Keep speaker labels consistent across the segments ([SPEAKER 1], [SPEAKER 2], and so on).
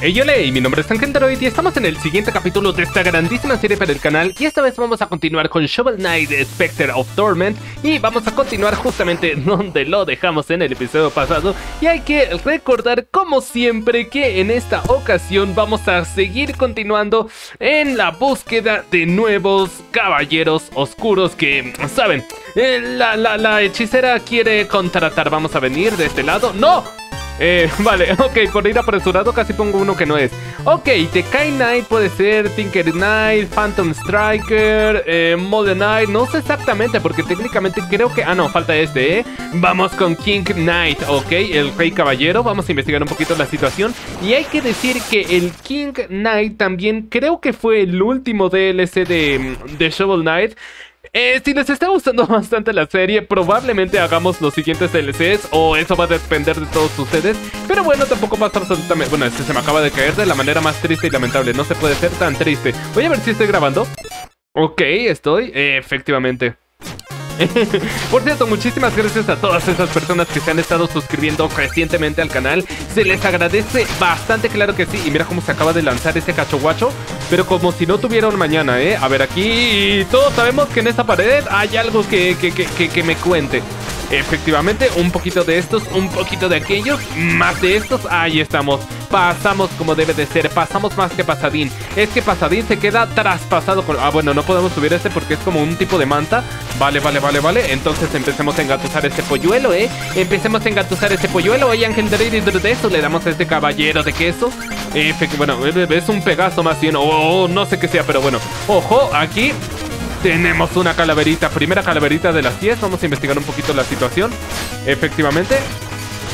[SPEAKER 1] Hey, y mi nombre es Ángel Droid y estamos en el siguiente capítulo de esta grandísima serie para el canal. Y esta vez vamos a continuar con Shovel Knight Spectre of Torment y vamos a continuar justamente donde lo dejamos en el episodio pasado. Y hay que recordar como siempre que en esta ocasión vamos a seguir continuando en la búsqueda de nuevos caballeros oscuros que, saben, eh, la, la, la hechicera quiere contratar, vamos a venir de este lado, ¡no! Eh, vale, ok, por ir apresurado casi pongo uno que no es. Ok, Tekai Knight puede ser Tinker Knight, Phantom Striker, eh, Modern Knight, no sé exactamente porque técnicamente creo que... Ah, no, falta este, ¿eh? Vamos con King Knight, ok, el Rey Caballero, vamos a investigar un poquito la situación. Y hay que decir que el King Knight también creo que fue el último DLC de, de Shovel Knight. Eh, si les está gustando bastante la serie, probablemente hagamos los siguientes DLCs o eso va a depender de todos ustedes. Pero bueno, tampoco va a estar absolutamente... Bueno, este se me acaba de caer de la manera más triste y lamentable. No se puede ser tan triste. Voy a ver si estoy grabando. Ok, estoy. efectivamente. Por cierto, muchísimas gracias a todas esas personas que se han estado suscribiendo recientemente al canal. Se les agradece bastante, claro que sí. Y mira cómo se acaba de lanzar ese cachoguacho. Pero como si no tuviera un mañana, ¿eh? A ver, aquí todos sabemos que en esta pared hay algo que, que, que, que me cuente. Efectivamente, un poquito de estos, un poquito de aquellos, más de estos, ahí estamos. Pasamos como debe de ser, pasamos más que pasadín. Es que pasadín se queda traspasado con... Ah, bueno, no podemos subir este porque es como un tipo de manta. Vale, vale, vale, vale. Entonces empecemos a engatusar este polluelo, ¿eh? Empecemos a engatusar este polluelo. Oye, Ángel de eso le damos a este caballero de queso. bueno, es un pegaso más o no sé qué sea, pero bueno. Ojo, aquí tenemos una calaverita, primera calaverita de las 10. Vamos a investigar un poquito la situación. Efectivamente.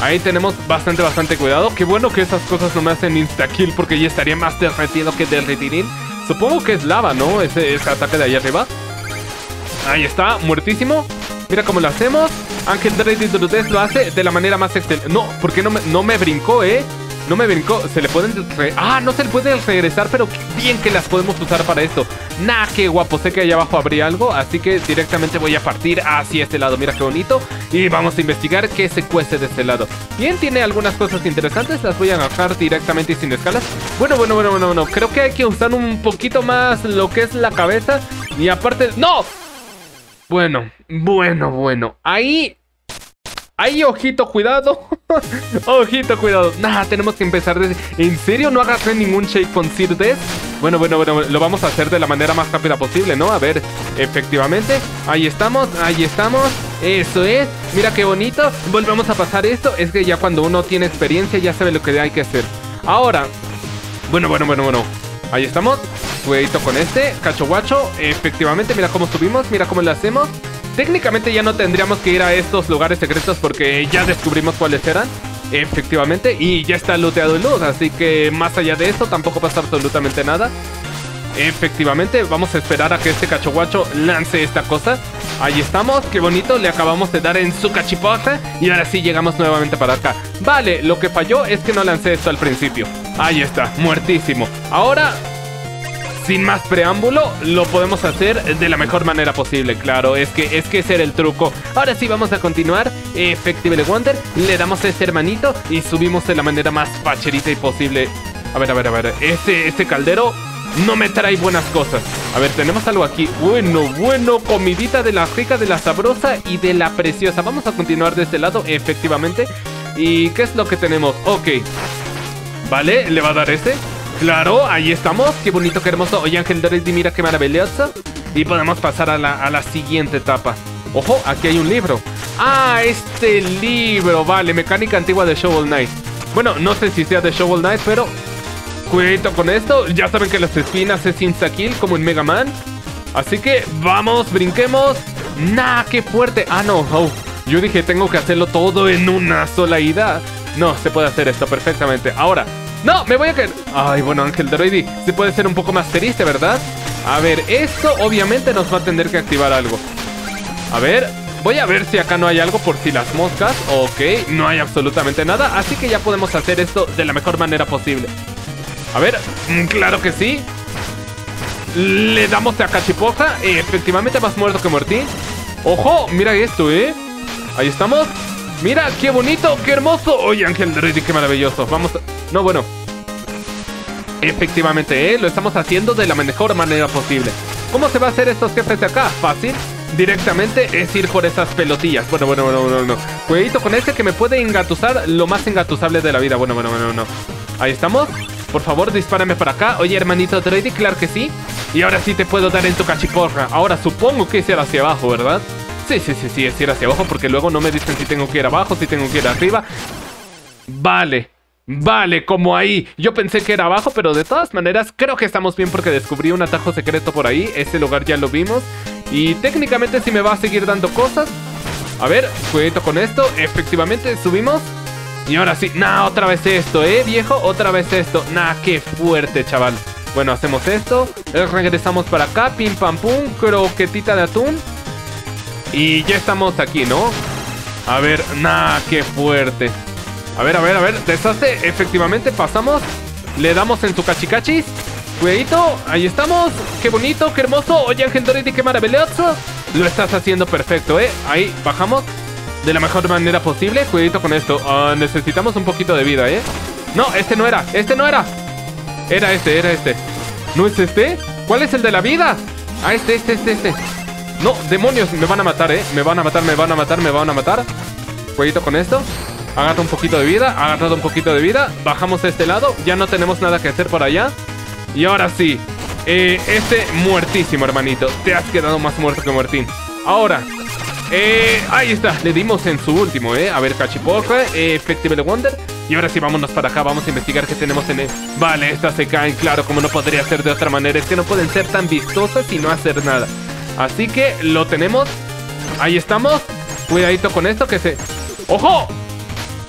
[SPEAKER 1] Ahí tenemos bastante, bastante cuidado. Qué bueno que esas cosas no me hacen insta-kill porque ya estaría más derretido que derretirín. Supongo que es lava, ¿no? Ese, ataque de ahí arriba. Ahí está, muertísimo. Mira cómo lo hacemos. Ángel Dread lo hace de la manera más excelente. No, porque no me, no me brincó, ¿eh? No me brincó. Se le pueden... ah, no se le puede regresar, pero bien que las podemos usar para esto. Nah, qué guapo. Sé que allá abajo habría algo, así que directamente voy a partir hacia este lado. Mira qué bonito. Y vamos a investigar qué se cuece de este lado. Bien, tiene algunas cosas interesantes. Las voy a agarrar directamente y sin escalas. Bueno, bueno, bueno, bueno, bueno. Creo que hay que usar un poquito más lo que es la cabeza. Y aparte... ¡No! Bueno, bueno, bueno. Ahí Ahí, ojito, cuidado. ojito, cuidado. Nah, tenemos que empezar desde... ¿En serio no agarré ningún shake con Sir Bueno, bueno, bueno, lo vamos a hacer de la manera más rápida posible, ¿no? A ver, efectivamente. Ahí estamos, ahí estamos. Eso es. Mira qué bonito. Volvemos a pasar esto. Es que ya cuando uno tiene experiencia ya sabe lo que hay que hacer. Ahora. Bueno, bueno, bueno, bueno. Ahí estamos. Cuidadito con este. Cacho guacho. Efectivamente, mira cómo subimos. Mira cómo lo hacemos. Técnicamente ya no tendríamos que ir a estos lugares secretos porque ya descubrimos cuáles eran. Efectivamente, y ya está looteado el luz, así que más allá de esto tampoco pasa absolutamente nada. Efectivamente, vamos a esperar a que este cachoguacho lance esta cosa. Ahí estamos, qué bonito, le acabamos de dar en su cachipote y ahora sí llegamos nuevamente para acá. Vale, lo que falló es que no lancé esto al principio. Ahí está, muertísimo. Ahora sin más preámbulo, lo podemos hacer de la mejor manera posible, claro, es que es que ese era el truco. Ahora sí vamos a continuar, Effective Wonder, le damos a este hermanito y subimos de la manera más facherita y posible. A ver, a ver, a ver, este, este caldero no me trae buenas cosas. A ver, tenemos algo aquí. Bueno, bueno, comidita de la rica, de la sabrosa y de la preciosa. Vamos a continuar de este lado, efectivamente. ¿Y qué es lo que tenemos? Ok. Vale, le va a dar este. Claro, ahí estamos. Qué bonito, qué hermoso. Oye, Ángel y mira qué maravilloso. Y podemos pasar a la, a la siguiente etapa. Ojo, aquí hay un libro. Ah, este libro. Vale, mecánica antigua de Shovel Knight. Bueno, no sé si sea de Shovel Knight, pero... Cuidado con esto. Ya saben que las espinas es insta-kill, como en Mega Man. Así que vamos, brinquemos. Nah, qué fuerte. Ah, no. Oh, yo dije, tengo que hacerlo todo en una sola ida. No, se puede hacer esto perfectamente. Ahora, ¡No! ¡Me voy a caer! Ay, bueno, Ángel Droidy, se puede ser un poco más triste, ¿verdad? A ver, esto obviamente nos va a tener que activar algo. A ver, voy a ver si acá no hay algo por si las moscas. Ok, no hay absolutamente nada, así que ya podemos hacer esto de la mejor manera posible. A ver, mm, claro que sí. Le damos a cachiposa. efectivamente, más muerto que muertín. ¡Ojo! Mira esto, ¿eh? Ahí estamos. Mira, qué bonito, qué hermoso. Oye, Ángel Droidy, qué maravilloso. Vamos a... No, bueno. Efectivamente, ¿eh? lo estamos haciendo de la mejor manera posible. ¿Cómo se va a hacer estos jefes de acá? Fácil. Directamente es ir por esas pelotillas. Bueno, bueno, bueno, bueno, no. Cuidadito con este que me puede engatusar lo más engatusable de la vida. Bueno, bueno, bueno, no. Ahí estamos. Por favor, dispárame para acá. Oye, hermanito Droidy, claro que sí. Y ahora sí te puedo dar en tu cachiporra. Ahora supongo que es ir hacia abajo, ¿verdad? Sí, sí, sí, sí, es ir hacia abajo porque luego no me dicen si tengo que ir abajo, si tengo que ir arriba. Vale. Vale, como ahí. Yo pensé que era abajo, pero de todas maneras creo que estamos bien porque descubrí un atajo secreto por ahí. Ese lugar ya lo vimos. Y técnicamente si me va a seguir dando cosas. A ver, cuidado con esto. Efectivamente, subimos. Y ahora sí. Nah, otra vez esto, ¿eh, viejo? Otra vez esto. Nah, qué fuerte, chaval. Bueno, hacemos esto. Regresamos para acá. Pim, pam, pum. Croquetita de atún. Y ya estamos aquí, ¿no? A ver, nah, qué fuerte. A ver, a ver, a ver. Desastre. Efectivamente, pasamos. Le damos en su cachicachis. Cuidadito. Ahí estamos. Qué bonito, qué hermoso. Oye, Ángel qué maravilloso. Lo estás haciendo perfecto, ¿eh? Ahí, bajamos. De la mejor manera posible. Cuidadito con esto. Ah, necesitamos un poquito de vida, ¿eh? No, este no era. Este no era. Era este, era este. ¿No es este? ¿Cuál es el de la vida? Ah, este, este, este, este. No, demonios, me van a matar, ¿eh? Me van a matar, me van a matar, me van a matar. Cuidadito con esto. Agarra un poquito de vida, agarrado un poquito de vida. Bajamos a este lado, ya no tenemos nada que hacer por allá. Y ahora sí, eh, este muertísimo, hermanito. Te has quedado más muerto que muertín. Ahora, eh, ahí está, le dimos en su último, eh. A ver, Cachipoca, eh, Effective Wonder. Y ahora sí, vámonos para acá, vamos a investigar qué tenemos en él. Vale, estas se caen, claro, como no podría ser de otra manera. Es que no pueden ser tan vistosas y no hacer nada. Así que lo tenemos. Ahí estamos. Cuidadito con esto que se... ¡Ojo!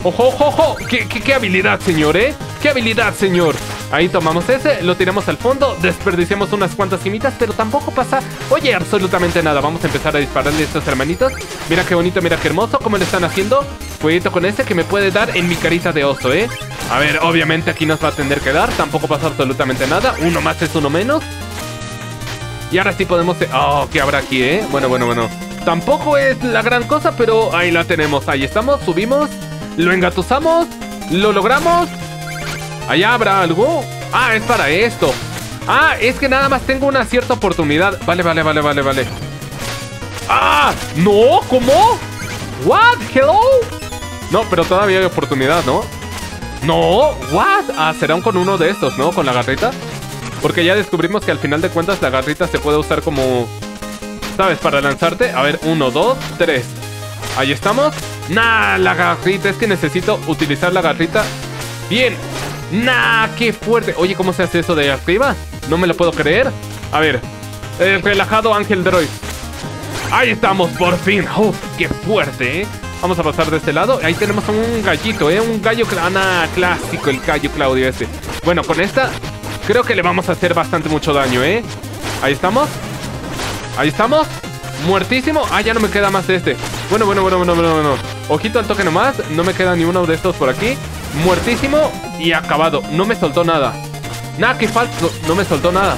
[SPEAKER 1] ¡Ojo, ojo, ojo! ¿Qué, qué, habilidad, señor, eh! ¡Qué habilidad, señor! Ahí tomamos ese, lo tiramos al fondo, desperdiciamos unas cuantas cimitas, pero tampoco pasa, oye, absolutamente nada. Vamos a empezar a dispararle a estos hermanitos. Mira qué bonito, mira qué hermoso, cómo le están haciendo. Cuidado con ese que me puede dar en mi carita de oso, ¿eh? A ver, obviamente aquí nos va a tener que dar, tampoco pasa absolutamente nada. Uno más es uno menos. Y ahora sí podemos... Oh, ¿qué habrá aquí, eh? Bueno, bueno, bueno. Tampoco es la gran cosa, pero ahí la tenemos. Ahí estamos, subimos. Lo engatusamos. Lo logramos. Allá habrá algo. Ah, es para esto. Ah, es que nada más tengo una cierta oportunidad. Vale, vale, vale, vale, vale. ¡Ah! ¿No? ¿Cómo? ¿What? ¿Hello? No, pero todavía hay oportunidad, ¿no? No, ¿what? Ah, serán con uno de estos, ¿no? Con la garrita. Porque ya descubrimos que al final de cuentas la garrita se puede usar como... ¿Sabes? Para lanzarte. A ver, uno, dos, tres. Ahí estamos. Nah, la garrita. Es que necesito utilizar la garrita. Bien. Nah, qué fuerte. Oye, ¿cómo se hace eso de arriba? No me lo puedo creer. A ver. El relajado Ángel Droid. Ahí estamos, por fin. Uf, qué fuerte, ¿eh? Vamos a pasar de este lado. Ahí tenemos un gallito, ¿eh? Un gallo... Ah, clásico, el gallo Claudio este. Bueno, con esta creo que le vamos a hacer bastante mucho daño, ¿eh? Ahí estamos. Ahí estamos. Muertísimo. Ah, ya no me queda más este. Bueno, bueno, bueno, bueno, bueno, bueno. Ojito al toque nomás. No me queda ni uno de estos por aquí. Muertísimo y acabado. No me soltó nada. Nada, que falso. No me soltó nada.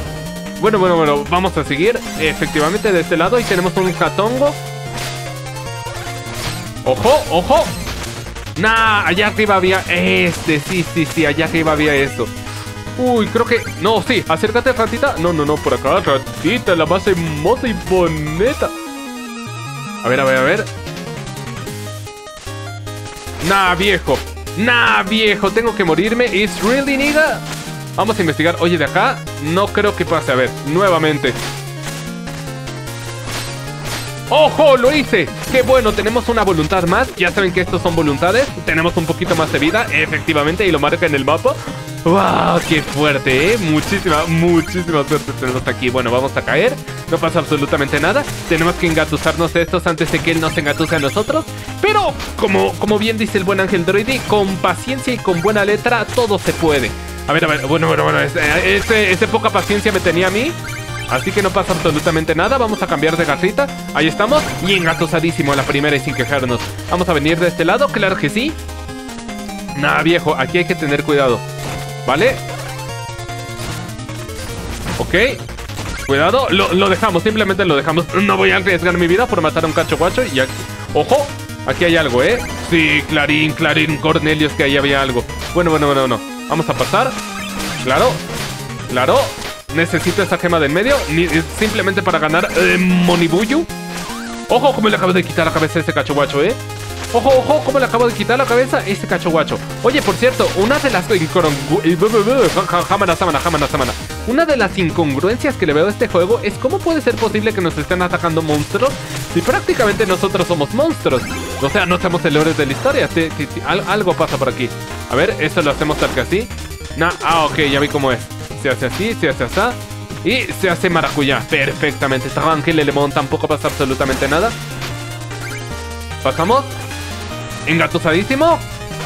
[SPEAKER 1] Bueno, bueno, bueno. Vamos a seguir. Efectivamente, de este lado. Y tenemos un jatongo. ¡Ojo! ¡Ojo! Nah, allá arriba había este. Sí, sí, sí. Allá arriba había esto. Uy, creo que... No, sí, acércate, ratita. No, no, no, por acá, ratita, la más hermosa y bonita. A ver, a ver, a ver. Nah, viejo. Nah, viejo, tengo que morirme. ¿Is really, nigga? Vamos a investigar. Oye, de acá no creo que pase. A ver, nuevamente. ¡Ojo! ¡Lo hice! ¡Qué bueno! Tenemos una voluntad más. Ya saben que estos son voluntades. Tenemos un poquito más de vida, efectivamente, y lo marca en el mapa. ¡Wow! ¡Qué fuerte, eh! Muchísima, muchísima suerte tenemos aquí. Bueno, vamos a caer. No pasa absolutamente nada. Tenemos que engatusarnos estos antes de que él nos engatuse a nosotros. Pero, como, como bien dice el buen Ángel Droidy, con paciencia y con buena letra, todo se puede. A ver, a ver, bueno, bueno, bueno. Ese, ese, ese poca paciencia me tenía a mí. Así que no pasa absolutamente nada. Vamos a cambiar de garrita. Ahí estamos. Y engatusadísimo la primera y sin quejarnos. Vamos a venir de este lado. Claro que sí. Nada, viejo. Aquí hay que tener cuidado. ¿Vale? Ok. Cuidado. Lo, dejamos. Simplemente lo dejamos. No voy a arriesgar mi vida por matar a un cacho guacho. Y aquí... ¡Ojo! Aquí hay algo, ¿eh? Sí, Clarín, Clarín, Cornelius, que ahí había algo. Bueno, bueno, bueno, bueno. Vamos a pasar. Claro. Claro, necesito esa gema de en medio. simplemente para ganar eh, Monibuyu. Ojo, como le acabo de quitar la cabeza a ese cachoguacho, ¿eh? Ojo, ojo, cómo le acabo de quitar la cabeza este cacho guacho. Oye, por cierto, una de las incongruencias que le veo a este juego es cómo puede ser posible que nos estén atacando monstruos si prácticamente nosotros somos monstruos. O sea, no somos el de la historia. algo pasa por aquí. A ver, esto lo hacemos tal que así. Ah, ok, ya vi cómo es. Se hace así, se hace así. Y se hace maracuyá. Perfectamente. Tranquil, limón tampoco pasa absolutamente nada. Pasamos. Engatusadísimo.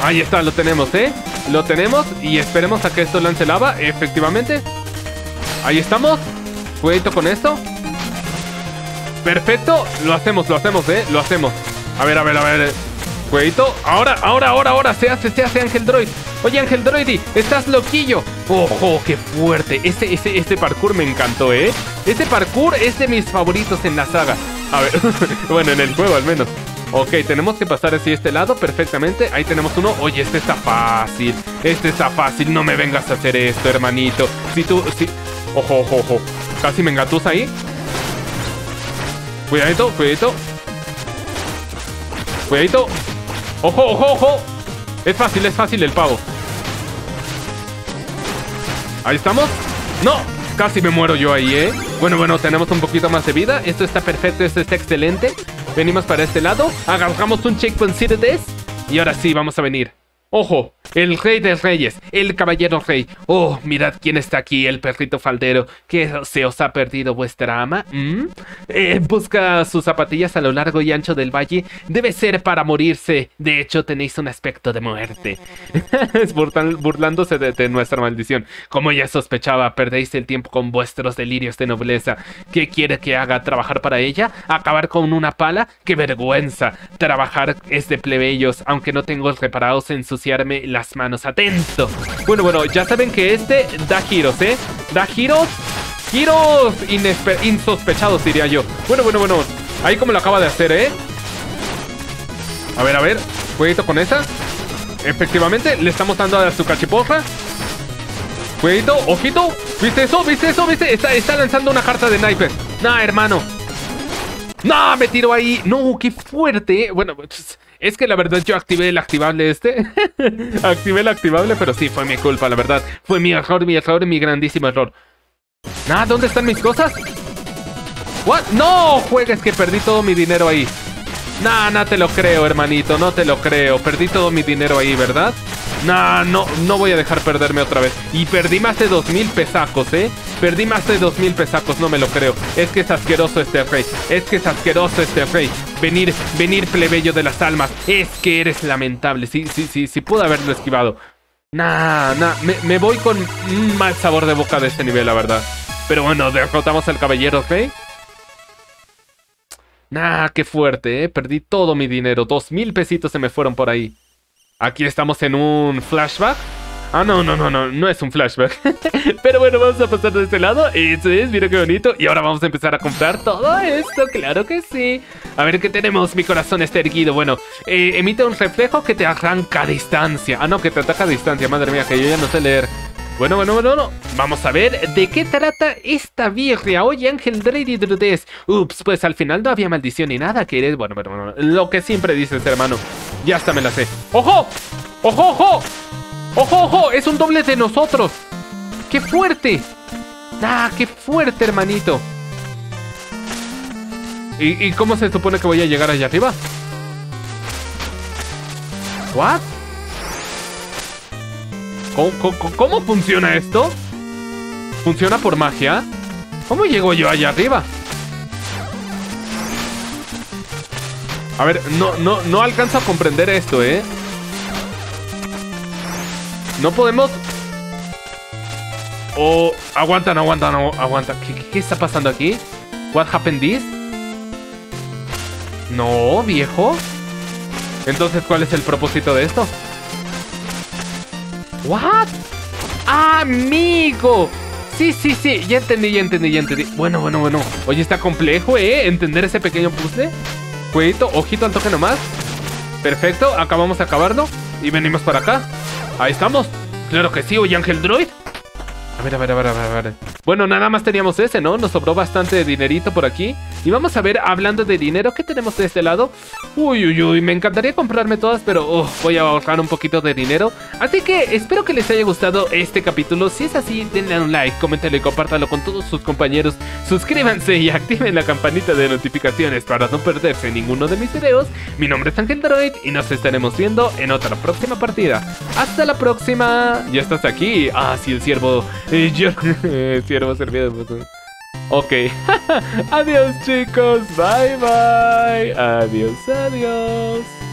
[SPEAKER 1] Ahí está, lo tenemos, ¿eh? Lo tenemos y esperemos a que esto lance lava, efectivamente. Ahí estamos. Cuidado con esto. Perfecto. Lo hacemos, lo hacemos, ¿eh? Lo hacemos. A ver, a ver, a ver. Cuidado. Ahora, ahora, ahora, ahora. Se hace, se hace Ángel Droid. Oye, Ángel Droidy, estás loquillo. Ojo, qué fuerte. Este, este, este parkour me encantó, ¿eh? Este parkour es de mis favoritos en la saga. A ver, bueno, en el juego al menos. Ok, tenemos que pasar así este lado perfectamente. Ahí tenemos uno. Oye, este está fácil. Este está fácil. No me vengas a hacer esto, hermanito. Si tú... Si... Ojo, ojo, ojo. Casi me engatusa ahí. Cuidadito, cuidadito. Cuidadito. Ojo, ojo, ojo. Es fácil, es fácil el pavo. Ahí estamos. ¡No! Casi me muero yo ahí, ¿eh? Bueno, bueno, tenemos un poquito más de vida. Esto está perfecto, esto está excelente. Venimos para este lado, agarramos un checkpoint this y ahora sí, vamos a venir. ¡Ojo! El rey de reyes, el caballero rey. Oh, mirad quién está aquí, el perrito faldero. ¿Qué se os ha perdido vuestra ama? ¿Mm? Eh, busca sus zapatillas a lo largo y ancho del valle. Debe ser para morirse. De hecho, tenéis un aspecto de muerte. es burlándose de, nuestra maldición. Como ya sospechaba, perdéis el tiempo con vuestros delirios de nobleza. ¿Qué quiere que haga? ¿Trabajar para ella? ¿Acabar con una pala? ¡Qué vergüenza! Trabajar es de plebeyos, aunque no tengo reparados ensuciarme la manos. Atento. Bueno, bueno, ya saben que este da giros, ¿eh? Da giros. Giros insospechados, diría yo. Bueno, bueno, bueno. Ahí como lo acaba de hacer, ¿eh? A ver, a ver. Cuidado con esa. Efectivamente, le estamos dando a su cachiporra. Cuidado, ojito. ¿Viste eso? ¿Viste eso? ¿Viste? Está, está lanzando una carta de sniper. Nah, hermano. No, me tiro ahí. No, qué fuerte. ¿eh? Bueno, pues, es que la verdad yo activé el activable este. activé el activable, pero sí, fue mi culpa, la verdad. Fue mi error, mi error, mi grandísimo error. Ah, ¿dónde están mis cosas? ¿What? ¡No! Juegues que perdí todo mi dinero ahí. Nah, no te lo creo, hermanito, no te lo creo. Perdí todo mi dinero ahí, ¿verdad? Nah, no, no voy a dejar perderme otra vez. Y perdí más de dos mil pesacos, ¿eh? Perdí más de dos mil pesacos, no me lo creo. Es que es asqueroso este rey. Es que es asqueroso este rey. Venir, venir plebeyo de las almas. Es que eres lamentable. Sí, sí, sí, sí pude haberlo esquivado. Nah, nah, me, me voy con un mal sabor de boca de este nivel, la verdad. Pero bueno, derrotamos al caballero rey. Nah, qué fuerte, ¿eh? Perdí todo mi dinero. Dos mil pesitos se me fueron por ahí. Aquí estamos en un flashback. Ah, no, no, no, no, no es un flashback. Pero bueno, vamos a pasar de este lado. Eso es, mira qué bonito. Y ahora vamos a empezar a comprar todo esto, claro que sí. A ver qué tenemos, mi corazón está erguido. Bueno, eh, emite un reflejo que te arranca a distancia. Ah, no, que te ataca a distancia, madre mía, que yo ya no sé leer. Bueno, bueno, bueno, bueno. Vamos a ver de qué trata esta birria. Oye, Ángel Drady Drudes. Ups, pues al final no había maldición ni nada. Que eres, bueno, bueno, bueno. Lo que siempre dices, hermano. Ya hasta me la sé. ¡Ojo! ¡Ojo, ojo! ¡Ojo, ojo! Es un doble de nosotros. ¡Qué fuerte! ¡Ah, qué fuerte, hermanito! ¿Y, ¿Y cómo se supone que voy a llegar allá arriba? ¿What? ¿Cómo, funciona esto? ¿Funciona por magia? ¿Cómo llego yo allá arriba? A ver, no, no, no alcanzo a comprender esto, ¿eh? No podemos... Oh, aguanta, no aguanta, no aguanta. ¿Qué, qué está pasando aquí? What happened this? No, viejo. Entonces, ¿cuál es el propósito de esto? ¿What? ¡Amigo! Sí, sí, sí, ya entendí, ya entendí, ya entendí. Bueno, bueno, bueno. Oye, está complejo, ¿eh? Entender ese pequeño puzzle. Cuidito, ojito al nomás. Perfecto, acabamos de acabarlo. Y venimos para acá. Ahí estamos. Claro que sí, oye, Ángel Droid. A ver, a ver, a ver, a ver, a ver. Bueno, nada más teníamos ese, ¿no? Nos sobró bastante dinerito por aquí. Y vamos a ver, hablando de dinero, ¿qué tenemos de este lado? Uy, uy, uy, me encantaría comprarme todas, pero voy a ahorrar un poquito de dinero. Así que espero que les haya gustado este capítulo. Si es así, denle un like, coméntenlo y compártanlo con todos sus compañeros. Suscríbanse y activen la campanita de notificaciones para no perderse ninguno de mis videos. Mi nombre es Ángel Droid y nos estaremos viendo en otra próxima partida. Hasta la próxima. Ya estás aquí. Ah, sí, el ciervo. Eh, yo... ciervo servido de botón. Ok. adiós chicos. Bye bye. Adiós, adiós.